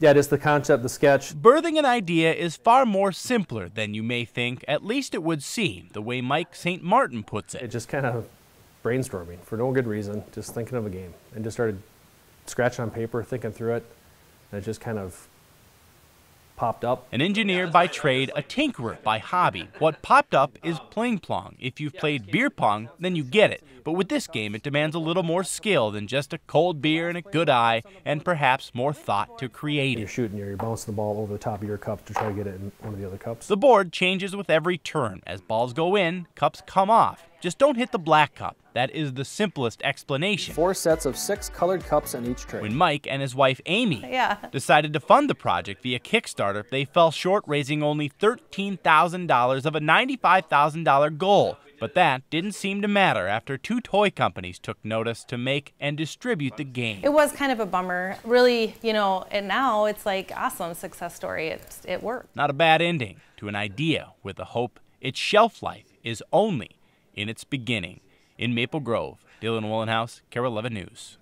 Yeah, just the concept, the sketch. Birthing an idea is far more simpler than you may think, at least it would seem, the way Mike St. Martin puts it. It just kind of brainstorming for no good reason, just thinking of a game, and just started scratching on paper, thinking through it, and it just kind of popped up. An engineer by trade, a tinkerer by hobby. What popped up is Pling Pong. If you've played beer pong, then you get it. But with this game, it demands a little more skill than just a cold beer and a good eye, and perhaps more thought to create it. You're shooting, you're bouncing the ball over the top of your cup to try to get it in one of the other cups. The board changes with every turn. As balls go in, cups come off. Just don't hit the black cup. That is the simplest explanation. Four sets of six colored cups in each tray. When Mike and his wife Amy Yeah. decided to fund the project via Kickstarter, they fell short raising only $13,000 of a $95,000 goal. But that didn't seem to matter after two toy companies took notice to make and distribute the game. It was kind of a bummer. Really, you know, and now it's like awesome success story. It, it worked. Not a bad ending to an idea with the hope its shelf life is only in its beginning. In Maple Grove, Dylan Wollenhouse, KARE 11 News.